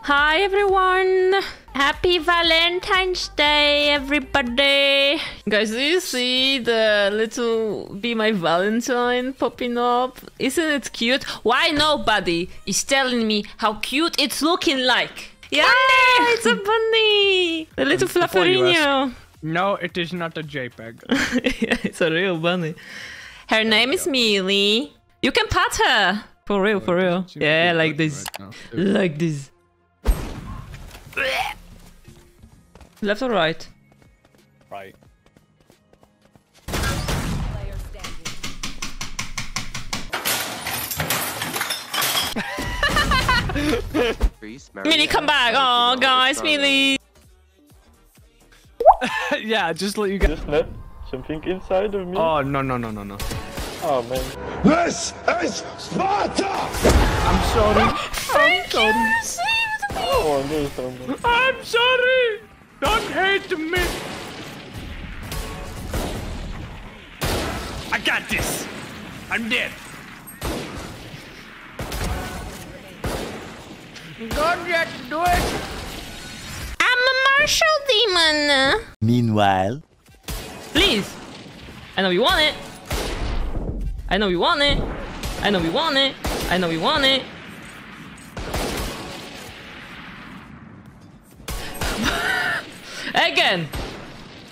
Hi everyone! Happy Valentine's Day, everybody! Guys, do you see the little Be My Valentine popping up? Isn't it cute? Why nobody is telling me how cute it's looking like? Yeah, it's a bunny! The little um, before you Flufferino! No, it is not a JPEG. yeah, it's a real bunny. Her name is Mealy. You can pat her! For real, for real. Yeah, like this. right. Like this. Left or right? Right. Millie, come back! Oh, guys, Millie! yeah, just let you get. Just let something inside of me. Oh no no no no no! Oh man. This is Sparta! I'm sorry. Thank you! Saved me! Oh, there's someone. I'm sorry. Don't hate me. I got this. I'm dead. Don't yet do it. I'm a martial demon! Meanwhile, Please! I know you want it! I know you want it! I know you want it! I know you want it! Again!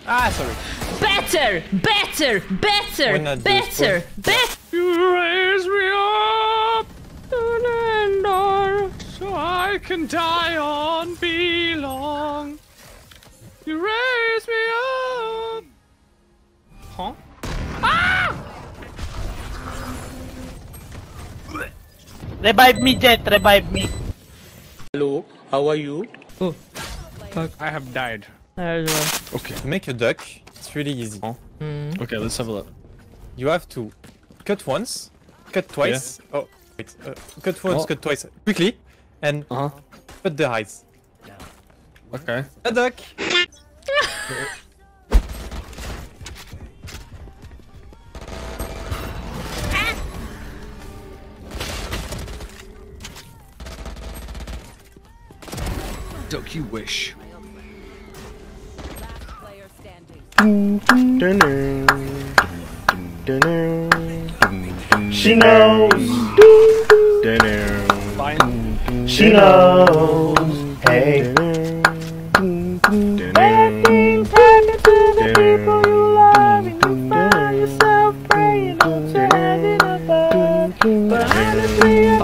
Ah, sorry. Better! Better! Better! Why Better! Better! You raise me up so I can die on belong. You raise me up. Huh? Revive me, Jett. Revive me. Hello, how are you? Oh, fuck. I have died. There you. Okay, make a duck. It's really easy. Okay, let's have a look. You have to cut once, cut twice. Oh, wait. Uh, cut once, Oh. cut twice. Quickly. And Uh huh. put the eyes. Okay. A duck. Duck, you wish. Enough love? But honestly, I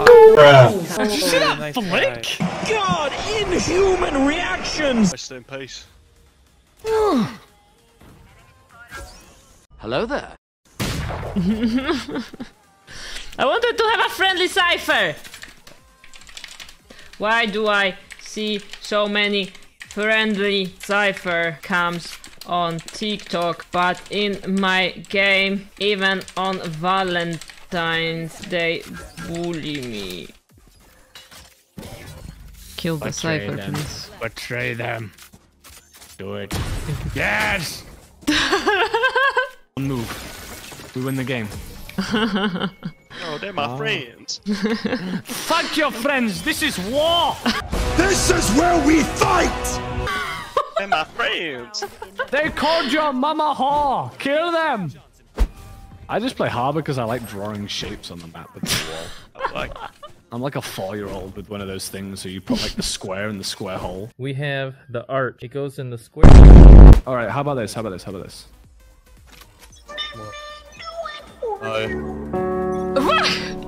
Did you see that flick? God, inhuman reactions. Rest in peace. Hello there. I wanted to have a friendly Cypher! Why do I see so many friendly Cypher cams on TikTok, but in my game, even on Valentine's Day, bully me? Kill the Betray Cypher, them. please. Betray them. Do it. yes! Move. We win the game. Oh, they're my ah. friends. Fuck your friends! This is war! This is where we fight! They're my friends. They called your mama whore! Kill them! I just play hard because I like drawing shapes on the map with the wall. Like, I'm like a four-year-old with one of those things where you put like the square in the square hole. We have the arch. It goes in the square. All right, how about this? How about this? How about this?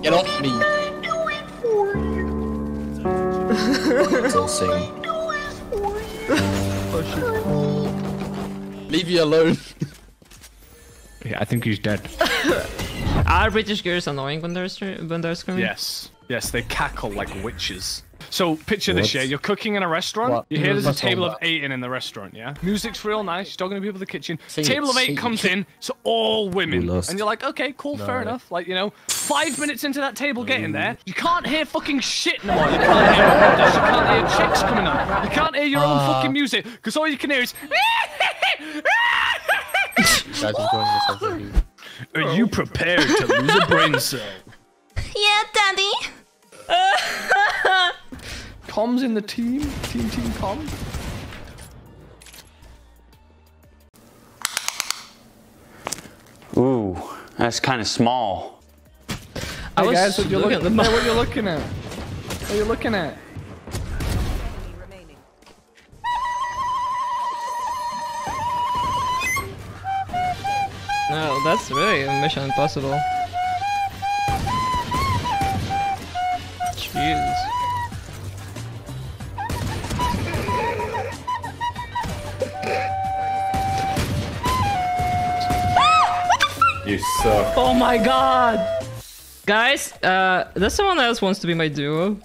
Get off me. Leave you alone. Yeah, I think he's dead. Are British girls annoying when they're, str- when they're screaming? Yes. Yes, they cackle like witches. So picture this, What? yeah? You're cooking in a restaurant. What? You hear there's a table of eight in in the restaurant, yeah? Music's real nice. You're talking to people in the kitchen. Sing table it, of eight comes it. in. It's all women. And you're like, okay, cool, fair enough. Like, you know, five minutes into that table getting there, you can't hear fucking shit no more. You can't hear orders. You can't hear chicks coming on. You can't hear your own Ah. fucking music because all you can hear is. Guys, enjoying Are you oh. prepared to lose a brain cell? Yeah, daddy! comms in the team. Team, team, com. Ooh, that's kind of small. I Hey was guys, what you looking looking at at? the Hey, what you looking at? What you looking at? No, that's really a mission impossible. Jeez. You suck. Oh my god! Guys, uh, does someone else wants to be my duo?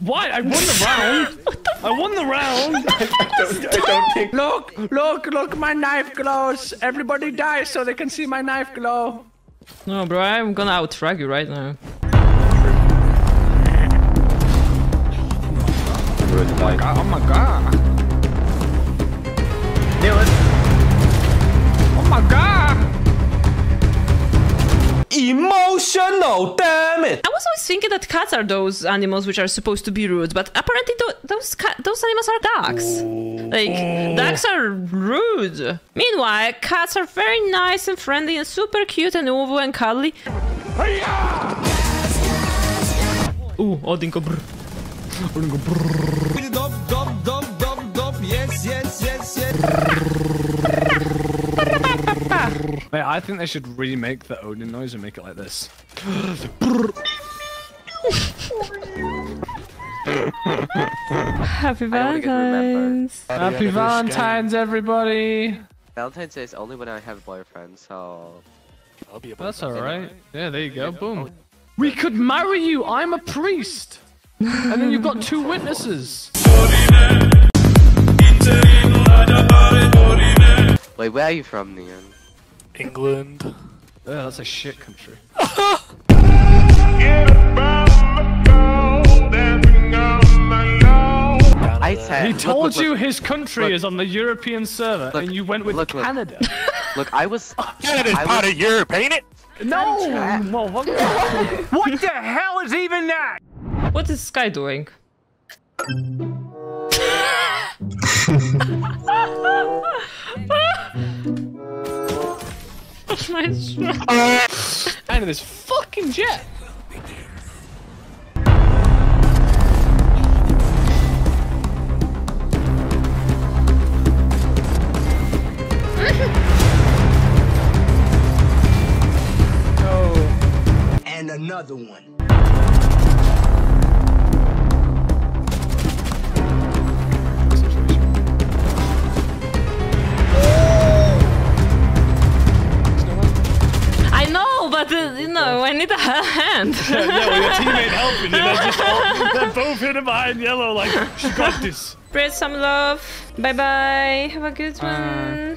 What? I won the round! I won the round! I don't, I don't think. Look, look, look, my knife glows! Everybody dies so they can see my knife glow! No, bro, I'm gonna outrag you right now. Good night. Oh my god! Knew it! Oh my god! Emotional, damn it! I was always thinking that cats are those animals which are supposed to be rude, but apparently tho- those ca- those animals are dogs. Oh. Like dogs are rude. Meanwhile, cats are very nice and friendly and super cute and uwu and cuddly. Ooh, oh, Odinko brr. Oh, Mate, I think they should remake the Odin noise and make it like this. Happy wanna get remembered. Valentine's. Happy Valentine's, everybody! Valentine's Day is only when I have a boyfriend, so. i'll be a That's alright. Yeah, there you go. Boom. Oh. We could marry you! I'm a priest! and then you've got two witnesses! Wait, where are you from, Neon? England. Yeah, that's a shit country. I said. He look, told look, you look, his country look. is on the European server, Look, and you went with look, look. Canada. Look, I was. Oh, Canada's I part was- of Europe, ain't it? no! motherfucker. What the hell is even that? What is Skye doing? nice try. and this fucking Jett! And another one. Need a hand. yeah, with your teammate helping you, they're just all, they're both hidden behind yellow, like, she got this. Spread some love. Bye bye. Have a good one.